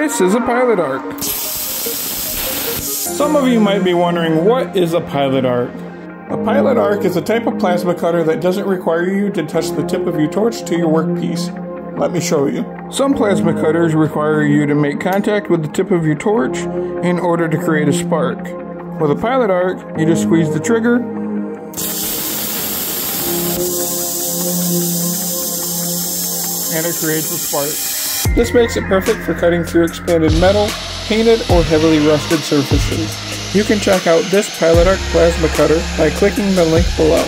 This is a pilot arc. Some of you might be wondering what is a pilot arc? A pilot arc is a type of plasma cutter that doesn't require you to touch the tip of your torch to your workpiece. Let me show you. Some plasma cutters require you to make contact with the tip of your torch in order to create a spark. With a pilot arc, you just squeeze the trigger and it creates a spark. This makes it perfect for cutting through expanded metal, painted, or heavily rusted surfaces. You can check out this Pilot Arc plasma cutter by clicking the link below.